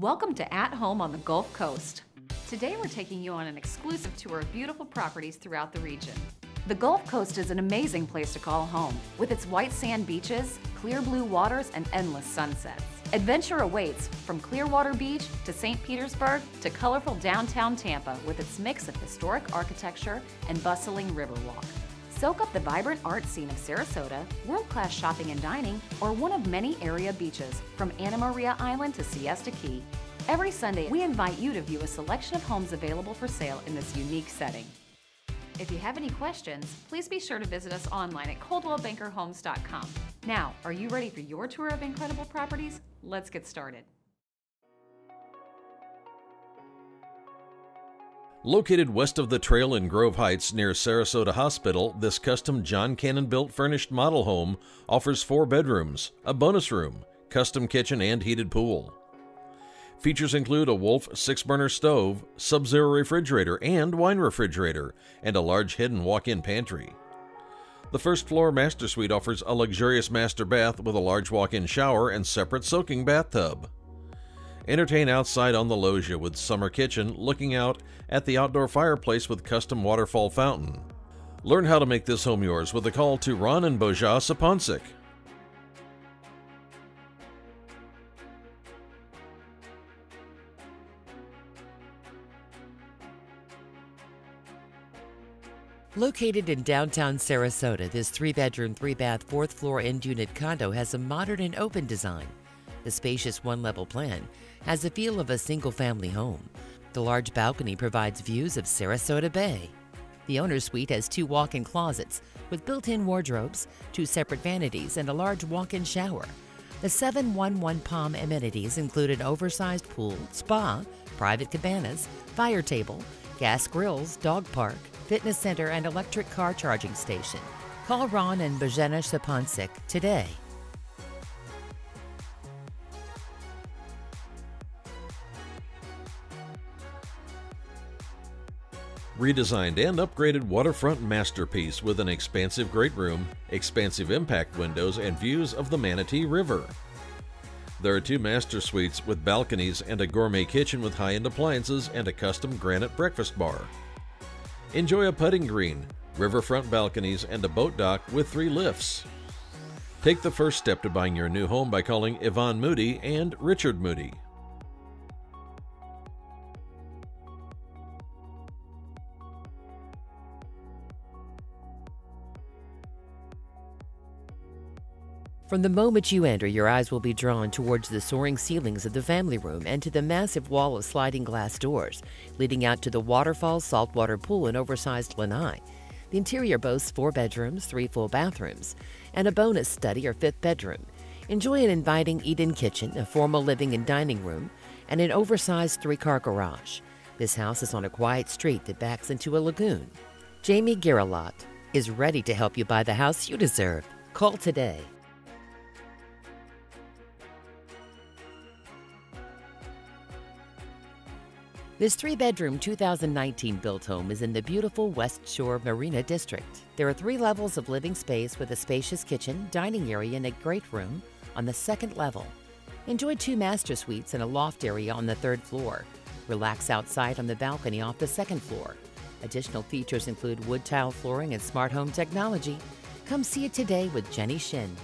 Welcome to At Home on the Gulf Coast. Today we're taking you on an exclusive tour of beautiful properties throughout the region. The Gulf Coast is an amazing place to call home, with its white sand beaches, clear blue waters, and endless sunsets. Adventure awaits from Clearwater Beach to St. Petersburg to colorful downtown Tampa with its mix of historic architecture and bustling riverwalk. Soak up the vibrant art scene of Sarasota, world-class shopping and dining, or one of many area beaches from Anna Maria Island to Siesta Key. Every Sunday, we invite you to view a selection of homes available for sale in this unique setting. If you have any questions, please be sure to visit us online at coldwellbankerhomes.com. Now, are you ready for your tour of incredible properties? Let's get started. Located west of the trail in Grove Heights near Sarasota Hospital, this custom John Cannon built furnished model home offers four bedrooms, a bonus room, custom kitchen, and heated pool. Features include a Wolf six burner stove, Sub Zero refrigerator, and wine refrigerator, and a large hidden walk in pantry. The first floor master suite offers a luxurious master bath with a large walk in shower and separate soaking bathtub. Entertain outside on the loggia with summer kitchen looking out at the outdoor fireplace with custom waterfall fountain. Learn how to make this home yours with a call to Ron and Boja Saponsic. Located in downtown Sarasota, this three bedroom, three bath, fourth floor end unit condo has a modern and open design. The spacious one level plan has the feel of a single family home. The large balcony provides views of Sarasota Bay. The owner's suite has two walk in closets with built in wardrobes, two separate vanities, and a large walk in shower. The 711 Palm amenities include an oversized pool, spa, private cabanas, fire table, gas grills, dog park, fitness center, and electric car charging station. Call Ron and Bojena Shapansik today. Redesigned and upgraded waterfront masterpiece with an expansive great room, expansive impact windows, and views of the Manatee River. There are two master suites with balconies and a gourmet kitchen with high end appliances and a custom granite breakfast bar. Enjoy a putting green, riverfront balconies, and a boat dock with three lifts. Take the first step to buying your new home by calling Yvonne Moody and Richard Moody. From the moment you enter, your eyes will be drawn towards the soaring ceilings of the family room and to the massive wall of sliding glass doors, leading out to the waterfall, saltwater pool, and oversized lanai. The interior boasts four bedrooms, three full bathrooms, and a bonus study or fifth bedroom. Enjoy an inviting eat in kitchen, a formal living and dining room, and an oversized three car garage. This house is on a quiet street that backs into a lagoon. Jamie Girilot is ready to help you buy the house you deserve. Call today. This three bedroom 2019 built home is in the beautiful West Shore Marina District. There are three levels of living space with a spacious kitchen, dining area, and a great room on the second level. Enjoy two master suites and a loft area on the third floor. Relax outside on the balcony off the second floor. Additional features include wood tile flooring and smart home technology. Come see it today with Jenny Shin.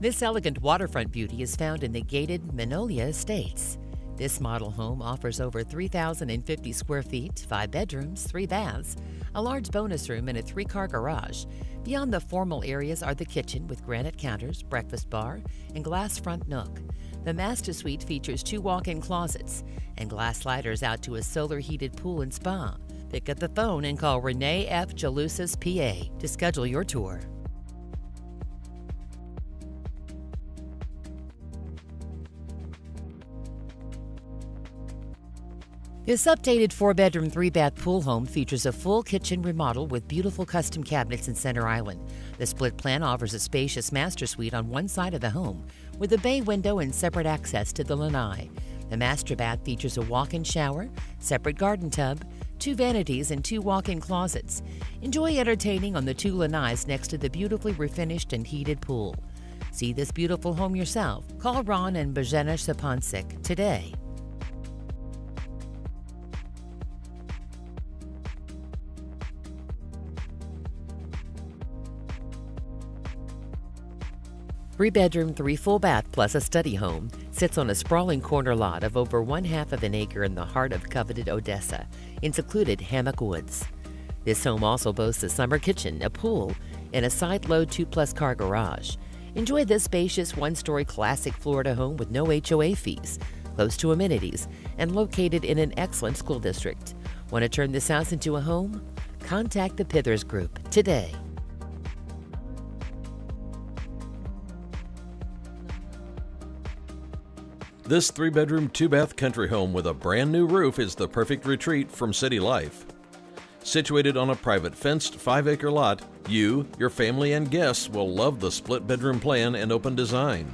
This elegant waterfront beauty is found in the gated Magnolia Estates. This model home offers over 3,050 square feet, five bedrooms, three baths, a large bonus room, and a three car garage. Beyond the formal areas are the kitchen with granite counters, breakfast bar, and glass front nook. The master suite features two walk in closets and glass sliders out to a solar heated pool and spa. Pick up the phone and call Renee F. Jalusas PA to schedule your tour. This updated four bedroom, three bath pool home features a full kitchen remodel with beautiful custom cabinets in Center Island. The split plan offers a spacious master suite on one side of the home with a bay window and separate access to the lanai. The master bath features a walk in shower, separate garden tub, two vanities, and two walk in closets. Enjoy entertaining on the two lanais next to the beautifully refinished and heated pool. See this beautiful home yourself. Call Ron and Bajena Sapansik today. Three bedroom, three full bath plus a study home sits on a sprawling corner lot of over one half of an acre in the heart of coveted Odessa in secluded Hammock Woods. This home also boasts a summer kitchen, a pool, and a side load two plus car garage. Enjoy this spacious one story classic Florida home with no HOA fees, close to amenities, and located in an excellent school district. Want to turn this house into a home? Contact the Pithers Group today. This three bedroom, two bath country home with a brand new roof is the perfect retreat from city life. Situated on a private fenced five acre lot, you, your family, and guests will love the split bedroom plan and open design.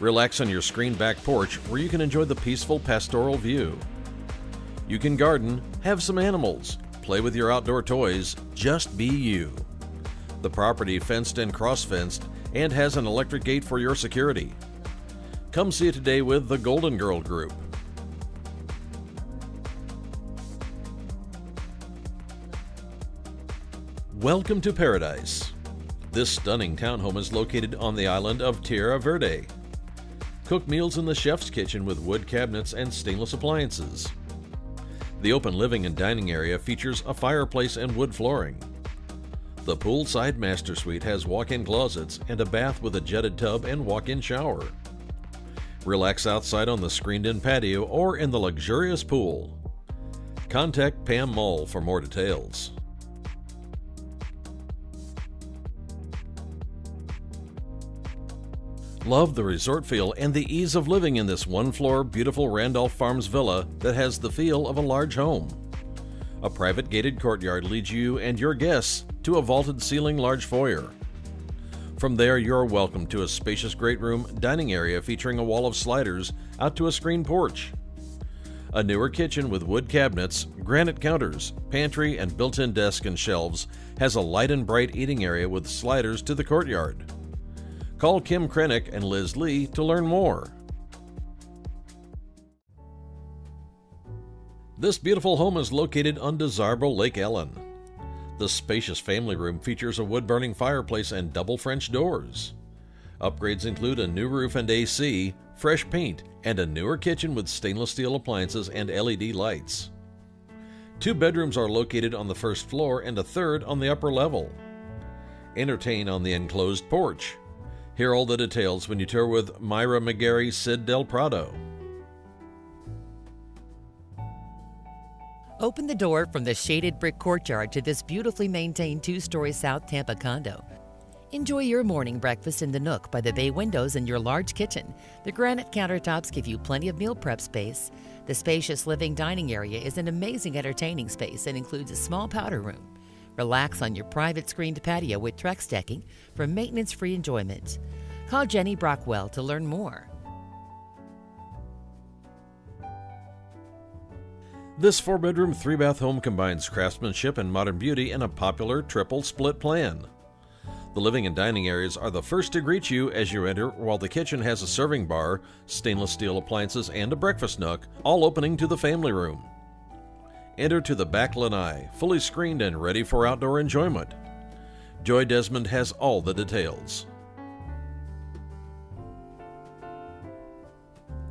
Relax on your screened back porch where you can enjoy the peaceful pastoral view. You can garden, have some animals, play with your outdoor toys, just be you. The property fenced and cross fenced and has an electric gate for your security. Come see it today with the Golden Girl Group. Welcome to paradise. This stunning townhome is located on the island of Tierra Verde. Cook meals in the chef's kitchen with wood cabinets and stainless appliances. The open living and dining area features a fireplace and wood flooring. The poolside master suite has walk-in closets and a bath with a jetted tub and walk-in shower. Relax outside on the screened in patio or in the luxurious pool. Contact Pam Mull for more details. Love the resort feel and the ease of living in this one floor, beautiful Randolph Farms villa that has the feel of a large home. A private gated courtyard leads you and your guests to a vaulted ceiling large foyer. From there, you're welcome to a spacious great room dining area featuring a wall of sliders out to a screen porch. A newer kitchen with wood cabinets, granite counters, pantry, and built in desk and shelves has a light and bright eating area with sliders to the courtyard. Call Kim Krennick and Liz Lee to learn more. This beautiful home is located on desirable Lake Ellen. The spacious family room features a wood burning fireplace and double French doors. Upgrades include a new roof and AC, fresh paint, and a newer kitchen with stainless steel appliances and LED lights. Two bedrooms are located on the first floor and a third on the upper level. Entertain on the enclosed porch. Hear all the details when you tour with Myra McGarry Sid Del Prado. Open the door from the shaded brick courtyard to this beautifully maintained two story South Tampa condo. Enjoy your morning breakfast in the nook by the bay windows in your large kitchen. The granite countertops give you plenty of meal prep space. The spacious living dining area is an amazing entertaining space and includes a small powder room. Relax on your private screened patio with Trex decking for maintenance free enjoyment. Call Jenny Brockwell to learn more. This four bedroom, three bath home combines craftsmanship and modern beauty in a popular triple split plan. The living and dining areas are the first to greet you as you enter, while the kitchen has a serving bar, stainless steel appliances, and a breakfast nook, all opening to the family room. Enter to the back lanai, fully screened and ready for outdoor enjoyment. Joy Desmond has all the details.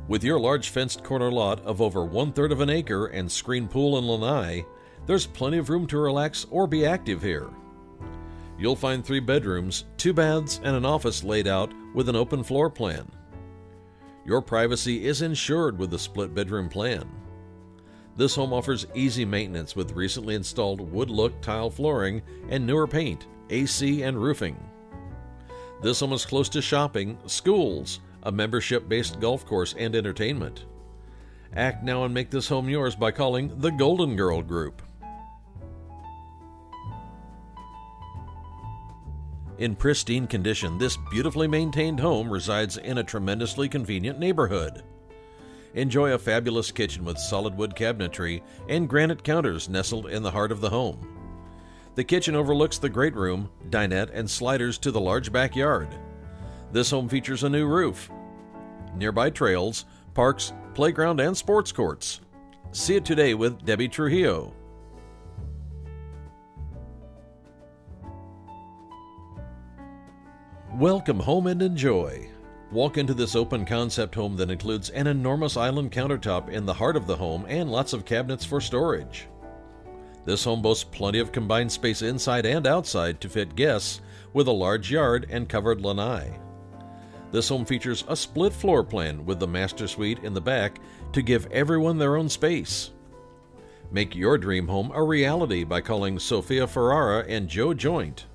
With your large fenced corner lot of over one third of an acre and screen pool and lanai, there's plenty of room to relax or be active here. You'll find three bedrooms, two baths, and an office laid out with an open floor plan. Your privacy is ensured with the split bedroom plan. This home offers easy maintenance with recently installed wood look tile flooring and newer paint, AC, and roofing. This home is close to shopping, schools, a membership based golf course, and entertainment. Act now and make this home yours by calling the Golden Girl Group. In pristine condition, this beautifully maintained home resides in a tremendously convenient neighborhood. Enjoy a fabulous kitchen with solid wood cabinetry and granite counters nestled in the heart of the home. The kitchen overlooks the great room, dinette, and sliders to the large backyard. This home features a new roof, nearby trails, parks, playground, and sports courts. See it today with Debbie Trujillo. Welcome home and enjoy. Walk into this open concept home that includes an enormous island countertop in the heart of the home and lots of cabinets for storage. This home boasts plenty of combined space inside and outside to fit guests with a large yard and covered lanai. This home features a split floor plan with the master suite in the back to give everyone their own space. Make your dream home a reality by calling Sophia Ferrara and Joe Joint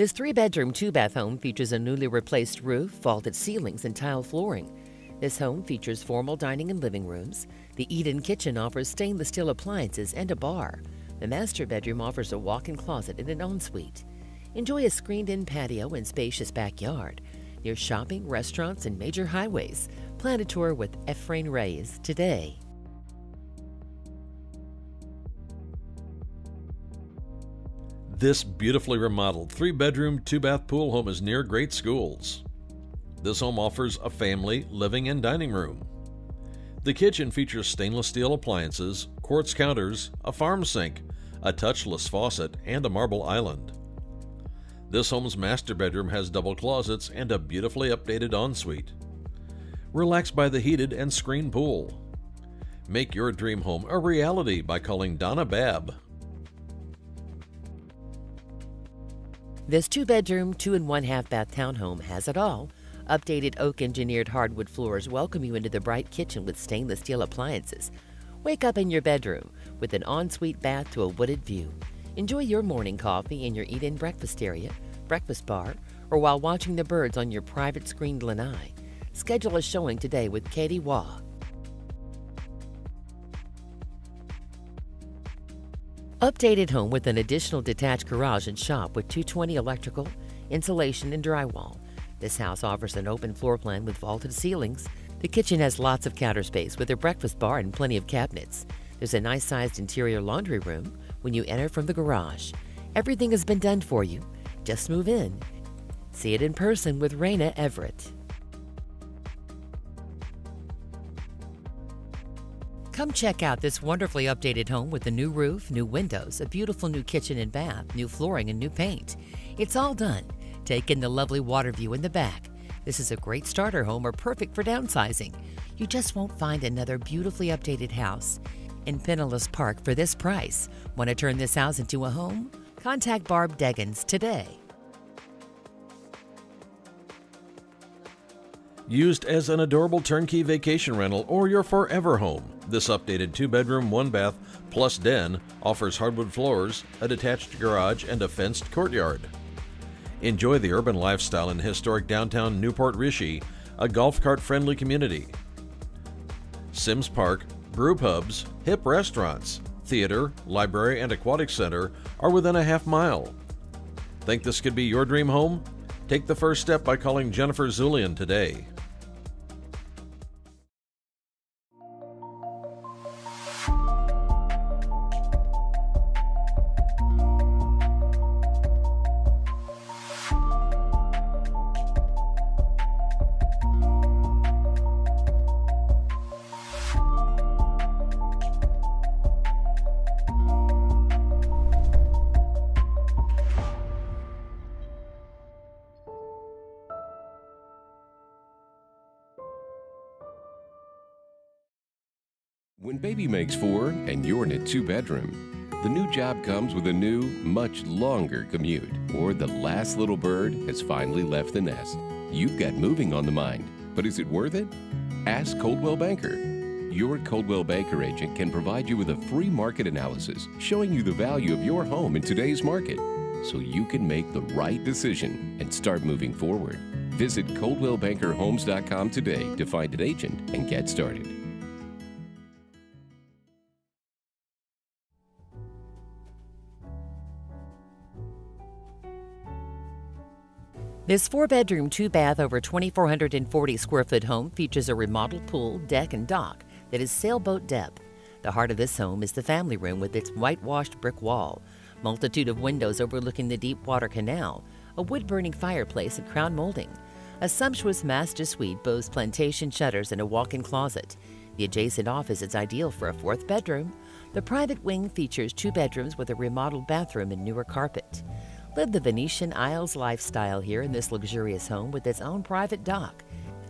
This three bedroom, two bath home features a newly replaced roof, vaulted ceilings, and tile flooring. This home features formal dining and living rooms. The Eden kitchen offers stainless steel appliances and a bar. The master bedroom offers a walk in closet and an ensuite. Enjoy a screened in patio and spacious backyard. Near shopping, restaurants, and major highways. Plan a tour with Efrain Reyes today. This beautifully remodeled three bedroom, two bath pool home is near great schools. This home offers a family, living, and dining room. The kitchen features stainless steel appliances, quartz counters, a farm sink, a touchless faucet, and a marble island. This home's master bedroom has double closets and a beautifully updated ensuite. Relax by the heated and screened pool. Make your dream home a reality by calling Donna Babb This two bedroom, two and one half bath townhome has it all. Updated oak engineered hardwood floors welcome you into the bright kitchen with stainless steel appliances. Wake up in your bedroom with an ensuite bath to a wooded view. Enjoy your morning coffee in your eat in breakfast area, breakfast bar, or while watching the birds on your private screened lanai. Schedule a showing today with Katie Waugh. Updated home with an additional detached garage and shop with 220 electrical, insulation, and drywall. This house offers an open floor plan with vaulted ceilings. The kitchen has lots of counter space with a breakfast bar and plenty of cabinets. There's a nice sized interior laundry room when you enter from the garage. Everything has been done for you. Just move in. See it in person with Raina Everett. Come check out this wonderfully updated home with a new roof, new windows, a beautiful new kitchen and bath, new flooring, and new paint. It's all done. Take in the lovely water view in the back. This is a great starter home or perfect for downsizing. You just won't find another beautifully updated house in Pinellas Park for this price. Want to turn this house into a home? Contact Barb Deggans today. used as an adorable turnkey vacation rental or your forever home. This updated two bedroom, one bath plus den offers hardwood floors, a detached garage, and a fenced courtyard. Enjoy the urban lifestyle in historic downtown New Port Richey, a golf cart friendly community. Sims Park, brew pubs, hip restaurants, theater, library, and aquatic center are within a half mile. Think this could be your dream home? Take the first step by calling Jennifer Zulian today. When baby makes four and you're in a two bedroom, the new job comes with a new, much longer commute, or the last little bird has finally left the nest. You've got moving on the mind, but is it worth it? Ask Coldwell Banker. Your Coldwell Banker agent can provide you with a free market analysis showing you the value of your home in today's market so you can make the right decision and start moving forward. Visit ColdwellBankerHomes.com today to find an agent and get started. This four bedroom, two bath, over 2,440 square foot home features a remodeled pool, deck, and dock that is sailboat depth. The heart of this home is the family room with its whitewashed brick wall, multitude of windows overlooking the deep water canal, a wood burning fireplace, and crown molding. A sumptuous master suite boasts plantation shutters and a walk in closet. The adjacent office is ideal for a fourth bedroom. The private wing features two bedrooms with a remodeled bathroom and newer carpet. Live the Venetian Isles lifestyle here in this luxurious home with its own private dock.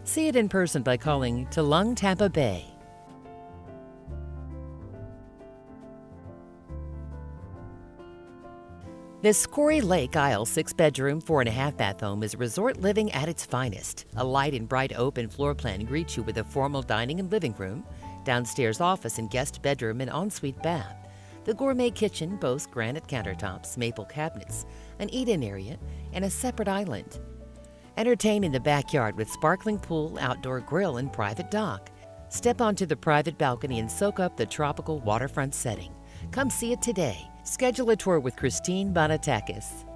See it in person by calling Tulung Tampa Bay. This Quarry Lake Isle six bedroom, four and a half bath home is resort living at its finest. A light and bright open floor plan greets you with a formal dining and living room, downstairs office and guest bedroom and ensuite bath. The gourmet kitchen boasts granite countertops, maple cabinets, an eat in area, and a separate island. Entertain in the backyard with sparkling pool, outdoor grill, and private dock. Step onto the private balcony and soak up the tropical waterfront setting. Come see it today. Schedule a tour with Christine Bonatakis.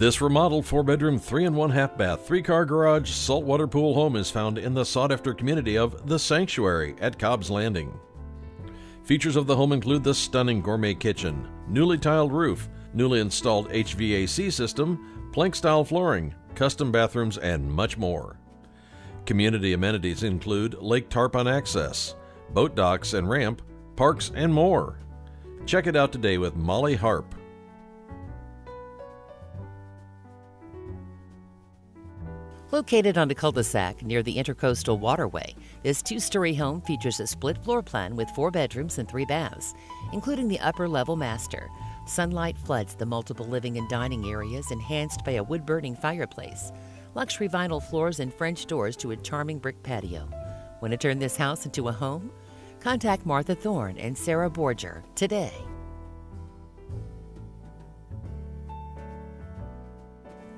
This remodeled four bedroom, three and one half bath, three car garage, saltwater pool home is found in the sought after community of The Sanctuary at Cobb's Landing. Features of the home include the stunning gourmet kitchen, newly tiled roof, newly installed HVAC system, plank style flooring, custom bathrooms, and much more. Community amenities include lake tarpon access, boat docks and ramp, parks, and more. Check it out today with Molly Harp. Located on a cul-de-sac near the Intercoastal Waterway, this two-story home features a split floor plan with four bedrooms and three baths, including the upper-level master. Sunlight floods the multiple living and dining areas enhanced by a wood-burning fireplace luxury vinyl floors, and French doors to a charming brick patio. Want to turn this house into a home? Contact Martha Thorne and Sarah Borger today.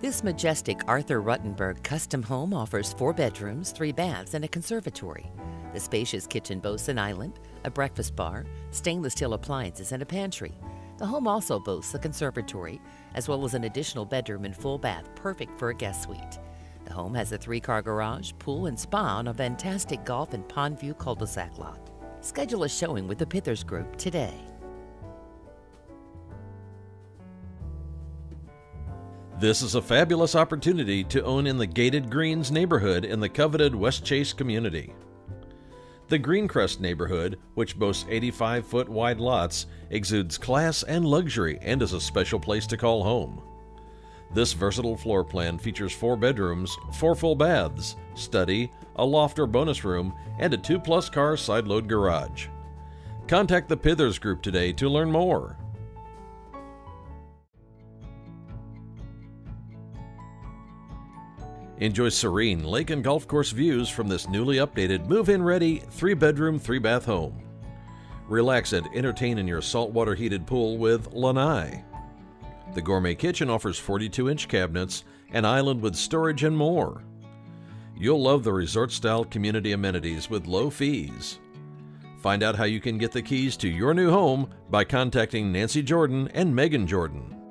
This majestic Arthur Rutenberg custom home offers four bedrooms, three baths, and a conservatory. The spacious kitchen boasts an island, a breakfast bar, stainless steel appliances, and a pantry. The home also boasts a conservatory, as well as an additional bedroom and full bath perfect for a guest suite. The home has a three car garage, pool, and spa on a fantastic golf and pond view cul de sac lot. Schedule a showing with the Pithers Group today. This is a fabulous opportunity to own in the gated Greens neighborhood in the coveted Westchase community. The Greencrest neighborhood, which boasts 85 foot wide lots, exudes class and luxury and is a special place to call home. This versatile floor plan features four bedrooms, four full baths, study, a loft or bonus room, and a two plus car side load garage. Contact the Pithers Group today to learn more. Enjoy serene lake and golf course views from this newly updated move in ready three bedroom, three bath home. Relax and entertain in your saltwater heated pool with Lanai. The gourmet kitchen offers 42 inch cabinets, an island with storage, and more. You'll love the resort style community amenities with low fees. Find out how you can get the keys to your new home by contacting Nancy Jordan and Megan Jordan.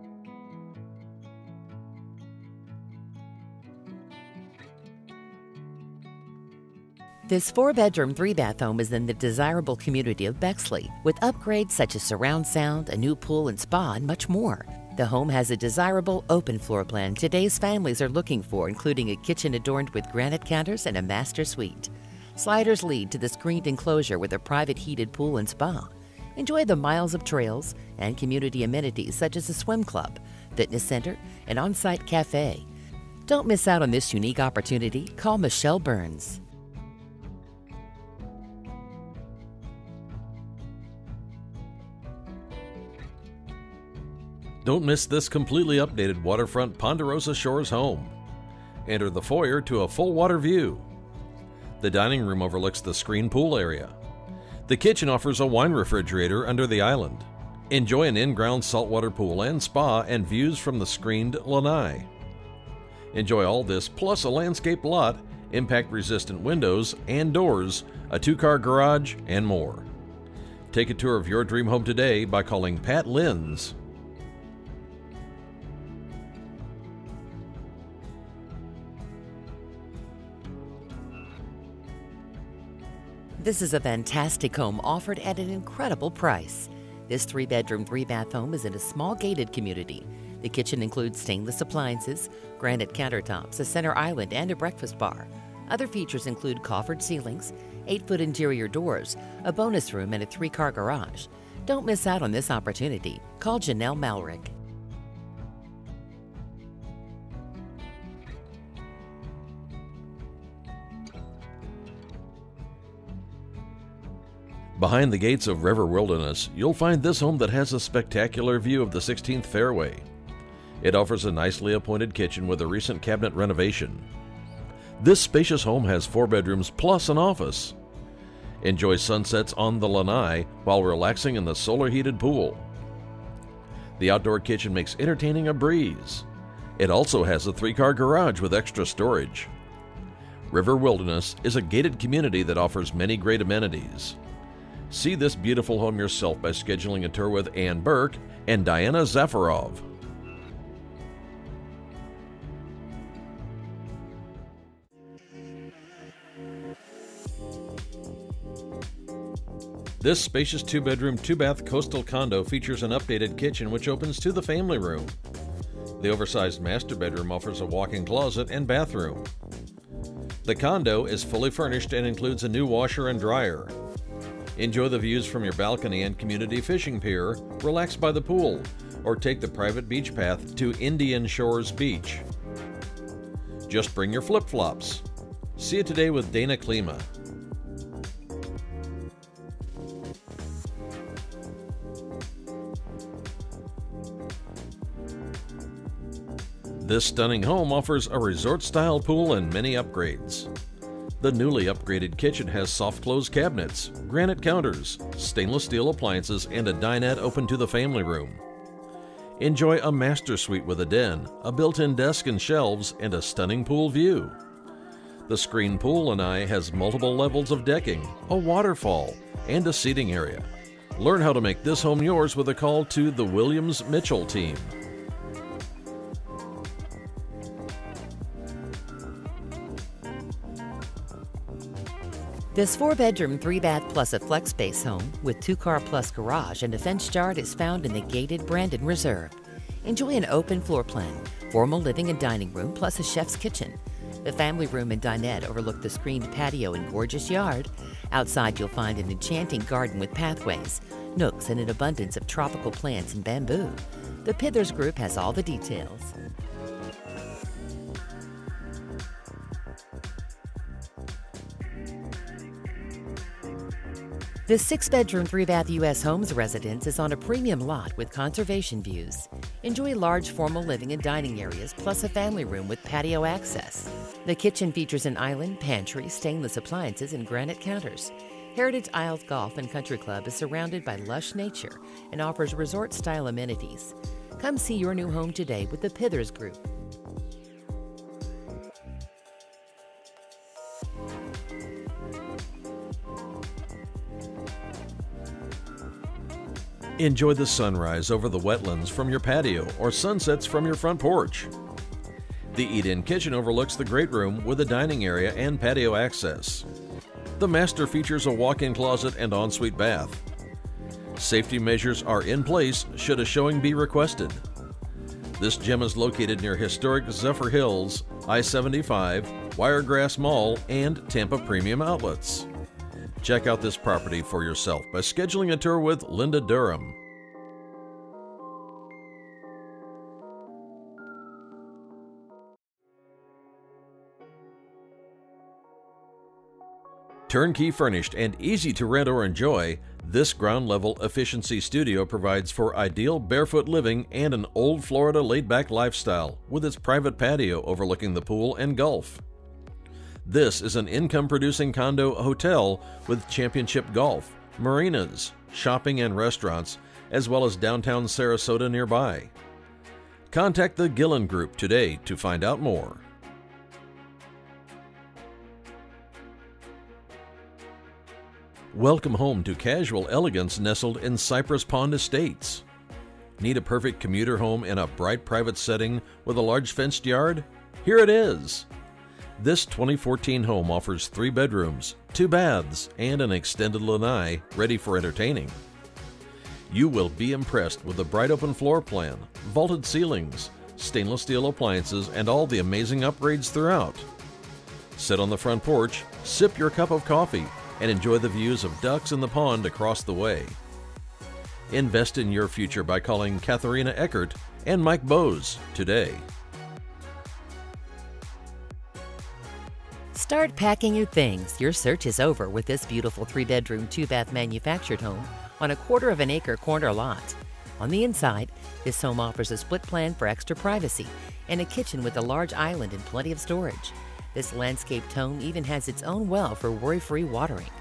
This four bedroom, three bath home is in the desirable community of Bexley, with upgrades such as surround sound, a new pool and spa, and much more. The home has a desirable open floor plan today's families are looking for, including a kitchen adorned with granite counters and a master suite. Sliders lead to the screened enclosure with a private heated pool and spa. Enjoy the miles of trails and community amenities such as a swim club, fitness center, and on site cafe. Don't miss out on this unique opportunity. Call Michelle Burns. Don't miss this completely updated waterfront Ponderosa Shores home. Enter the foyer to a full water view. The dining room overlooks the screen pool area. The kitchen offers a wine refrigerator under the island. Enjoy an in-ground saltwater pool and spa and views from the screened lanai. Enjoy all this plus a landscaped lot, impact-resistant windows and doors, a two-car garage, and more. Take a tour of your dream home today by calling Pat Linz This is a fantastic home offered at an incredible price. This three bedroom, three bath home is in a small gated community. The kitchen includes stainless appliances, granite countertops, a center island, and a breakfast bar. Other features include coffered ceilings, 8 foot interior doors, a bonus room, and a three car garage. Don't miss out on this opportunity. Call Janelle Malrick. Behind the gates of River Wilderness, you'll find this home that has a spectacular view of the 16th fairway. It offers a nicely appointed kitchen with a recent cabinet renovation. This spacious home has four bedrooms plus an office. Enjoy sunsets on the lanai while relaxing in the solar heated pool. The outdoor kitchen makes entertaining a breeze. It also has a three car garage with extra storage. River Wilderness is a gated community that offers many great amenities. See this beautiful home yourself by scheduling a tour with Ann Burke and Diana Zafarov. This spacious two bedroom, two bath coastal condo features an updated kitchen which opens to the family room. The oversized master bedroom offers a walk in closet and bathroom. The condo is fully furnished and includes a new washer and dryer. Enjoy the views from your balcony and community fishing pier, relax by the pool, or take the private beach path to Indian Shores Beach. Just bring your flip flops. See you today with Dana Klima. This stunning home offers a resort style pool and many upgrades. The newly upgraded kitchen has soft close cabinets, granite counters, stainless steel appliances, and a dinette open to the family room. Enjoy a master suite with a den, a built in desk and shelves, and a stunning pool view. The screen pool and I has multiple levels of decking, a waterfall, and a seating area. Learn how to make this home yours with a call to the Williams Mitchell team. This four bedroom, three bath plus a flex space home with two car plus garage and a fenced yard is found in the gated Brandon Reserve. Enjoy an open floor plan, formal living and dining room plus a chef's kitchen. The family room and dinette overlook the screened patio and gorgeous yard. Outside, you'll find an enchanting garden with pathways, nooks, and an abundance of tropical plants and bamboo. The Pithers Group has all the details. This six bedroom, three bath U.S. Homes residence is on a premium lot with conservation views. Enjoy large formal living and dining areas, plus a family room with patio access. The kitchen features an island, pantry, stainless appliances, and granite counters. Heritage Isles Golf and Country Club is surrounded by lush nature and offers resort style amenities. Come see your new home today with the Pithers Group. Enjoy the sunrise over the wetlands from your patio or sunsets from your front porch. The Eat In kitchen overlooks the great room with a dining area and patio access. The master features a walk in closet and ensuite bath. Safety measures are in place should a showing be requested. This gem is located near historic Zephyrhills, I 75, Wiregrass Mall, and Tampa Premium Outlets. Check out this property for yourself by scheduling a tour with Linda Durham. Turnkey furnished and easy to rent or enjoy, this ground level efficiency studio provides for ideal barefoot living and an old Florida laid back lifestyle with its private patio overlooking the pool and Gulf. This is an income producing condo hotel with championship golf, marinas, shopping, and restaurants, as well as downtown Sarasota nearby. Contact the Gillen Group today to find out more. Welcome home to casual elegance nestled in Cypress Pond Estates. Need a perfect commuter home in a bright private setting with a large fenced yard? Here it is. This 2014 home offers three bedrooms, two baths, and an extended lanai ready for entertaining. You will be impressed with the bright open floor plan, vaulted ceilings, stainless steel appliances, and all the amazing upgrades throughout. Sit on the front porch, sip your cup of coffee, and enjoy the views of ducks in the pond across the way. Invest in your future by calling Katharina Eckert and Mike Bose today. Start packing your things. Your search is over with this beautiful three bedroom, two bath manufactured home on a quarter of an acre corner lot. On the inside, this home offers a split plan for extra privacy and a kitchen with a large island and plenty of storage. This landscaped home even has its own well for worry-free watering.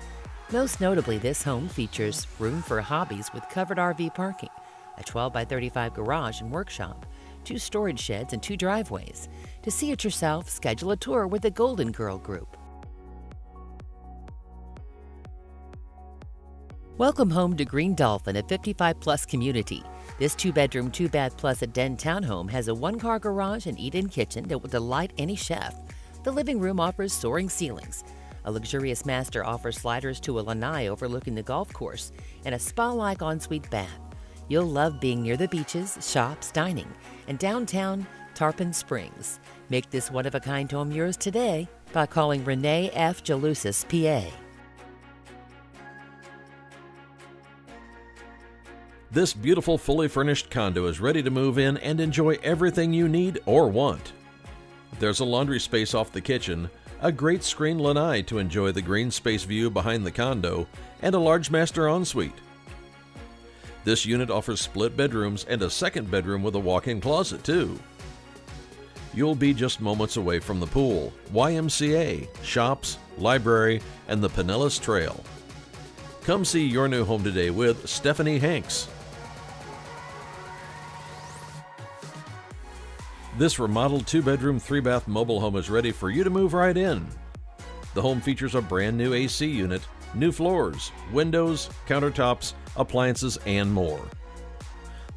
Most notably, this home features room for hobbies with covered RV parking, a 12 by 35 garage and workshop, two storage sheds, and two driveways. To see it yourself, schedule a tour with the Golden Girl Group. Welcome home to Green Dolphin, a 55 plus community. This two bedroom, two bath plus a den townhome has a one car garage and eat in kitchen that will delight any chef. The living room offers soaring ceilings. A luxurious master offers sliders to a lanai overlooking the golf course and a spa like ensuite bath. You'll love being near the beaches, shops, dining, and downtown Tarpon Springs. Make this one of a kind home yours today by calling Renee F. Jalusis, PA. This beautiful fully furnished condo is ready to move in and enjoy everything you need or want. There's a laundry space off the kitchen, a great screen lanai to enjoy the green space view behind the condo, and a large master ensuite. This unit offers split bedrooms and a second bedroom with a walk-in closet too. You'll be just moments away from the pool, YMCA, shops, library, and the Pinellas Trail. Come see your new home today with Stephanie Hanks. This remodeled two bedroom, three bath mobile home is ready for you to move right in. The home features a brand new AC unit, new floors, windows, countertops, appliances, and more.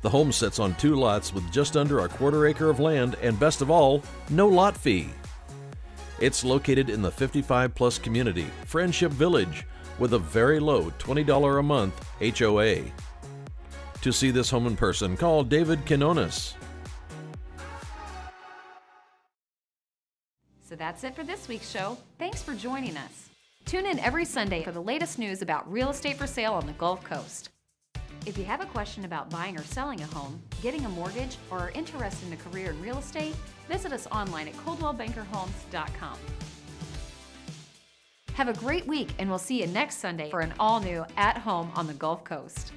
The home sits on two lots with just under a quarter acre of land, and best of all, no lot fee. It's located in the 55 plus community, Friendship Village, with a very low $20 a month HOA. To see this home in person, call David Quinones So that's it for this week's show. Thanks for joining us. Tune in every Sunday for the latest news about real estate for sale on the Gulf Coast. If you have a question about buying or selling a home, getting a mortgage, or are interested in a career in real estate, visit us online at coldwellbankerhomes.com. Have a great week, and we'll see you next Sunday for an all new At Home on the Gulf Coast.